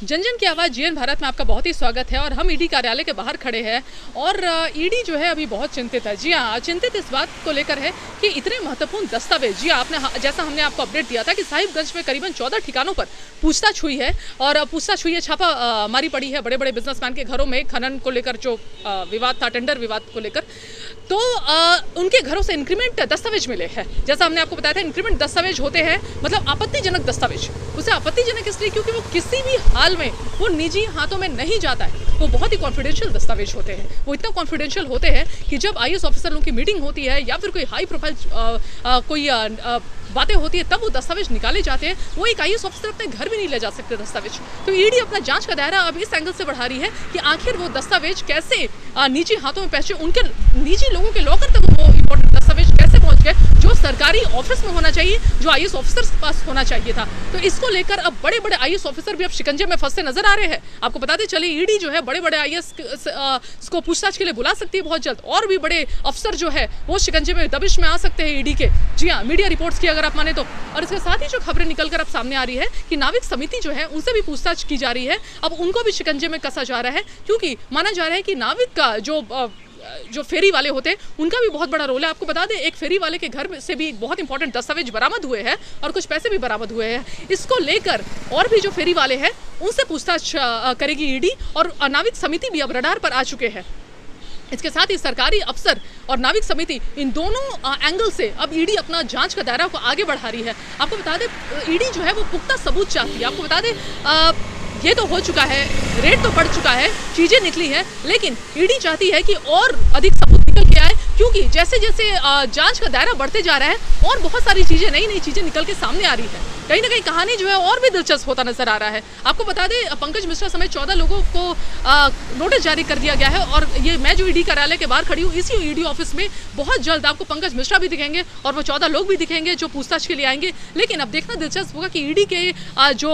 जन जन की आवाज़ जीएन भारत में आपका बहुत ही स्वागत है और हम ईडी कार्यालय के बाहर खड़े हैं और ईडी जो है अभी बहुत चिंतित है। जी हाँ चिंतित इस बात को लेकर है कि इतने महत्वपूर्ण दस्तावेज़ जी हाँ आपने जैसा हमने आपको अपडेट दिया था कि साहिबगंज में करीबन चौदह ठिकानों पर पूछताछ हुई है और पूछताछ हुई है छापा मारी पड़ी है बड़े बड़े बिजनेसमैन के घरों में खनन को लेकर जो विवाद था टेंडर विवाद को लेकर। तो आ, उनके घरों से इंक्रीमेंट दस्तावेज़ मिले हैं। जैसा हमने आपको बताया था इंक्रीमेंट दस्तावेज़ होते हैं मतलब आपत्तिजनक दस्तावेज़। उसे आपत्तिजनक इसलिए क्योंकि वो किसी भी हाल में वो निजी हाथों में नहीं जाता है। वो बहुत ही कॉन्फिडेंशियल दस्तावेज़ होते हैं। वो इतना कॉन्फिडेंशियल होते हैं कि जब आई ऑफिसरों की मीटिंग होती है या फिर कोई हाई प्रोफ़ाइल कोई आ, आ, बातें होती है तब वो दस्तावेज़ निकाले जाते हैं। वो एक आई ऑफिसर अपने घर भी नहीं ले जा सकते दस्तावेज़। तो ईडी अपना जाँच का दायरा अब इस एंगल से बढ़ा रही है कि आखिर वो दस्तावेज़ कैसे निजी हाथों में पहुँचे उनके निजी लोगों के लॉकर तक वो इंपॉर्टेंट दस्तावेज़ कैसे पहुँच गए जो सरकारी ऑफ़िस में होना चाहिए, जो आई ऑफिसर के पास होना चाहिए था। तो इसको लेकर अब बड़े बड़े आई ऑफिसर भी अब शिकंजे में फंसते नज़र आ रहे हैं। आपको बताते चले ईडी जो है बड़े बड़े आई को पूछताछ के लिए बुला सकती है बहुत जल्द। और भी बड़े अफसर जो है, वो शिकंजे में, दबिश में आ सकते हैं ईडी के। जी हाँ मीडिया रिपोर्ट्स की अगर आप माने तो। और इसके साथ ही जो खबरें निकल कर अब सामने आ रही है कि नाविक समिति जो है, उनसे भी पूछताछ की जा रही है। अब उनको भी शिकंजे में कसा जा रहा है, क्योंकि माना जा रहा है कि नाविक का जो जो फेरी वाले होते हैं, उनका भी बहुत बड़ा रोल है। आपको बता दें, एक फेरी वाले के घर से भी बहुत इंपॉर्टेंट दस्तावेज़ बरामद हुए हैं और कुछ पैसे भी बरामद हुए हैं। इसको लेकर और भी जो फेरी वाले हैं, उनसे पूछताछ करेगी ईडी और नाविक समिति भी अब रडार पर आ चुके हैं। इसके साथ ही सरकारी अफसर और नाविक समिति, इन दोनों एंगल से अब ईडी अपना जाँच का दायरा को आगे बढ़ा रही है। आपको बता दें ईडी जो है वो पुख्ता सबूत चाहती है। आपको बता दें ये तो हो चुका है रेट तो बढ़ चुका है, चीज़ें निकली हैं, लेकिन ईडी चाहती है कि और अधिक सबूत क्योंकि जैसे जैसे जाँच का दायरा बढ़ते जा रहा है और बहुत सारी चीज़ें नई नई चीज़ें निकल के सामने आ रही है। कहीं ना कहीं कहानी जो है और भी दिलचस्प होता नज़र आ रहा है। आपको बता दें, पंकज मिश्रा समेत चौदह लोगों को नोटिस जारी कर दिया गया है और ये मैं जो ईडी कार्यालय के बाहर खड़ी हूँ, इसी ईडी ऑफ़िस में बहुत जल्द आपको पंकज मिश्रा भी दिखेंगे और वो चौदह लोग भी दिखेंगे जो पूछताछ के लिए आएँगे। लेकिन अब देखना दिलचस्प होगा कि ईडी के जो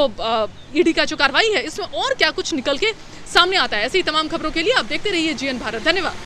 ईडी का जो कार्रवाई है, इसमें और क्या कुछ निकल के सामने आता है। ऐसी तमाम खबरों के लिए आप देखते रहिए जीएन भारत। धन्यवाद।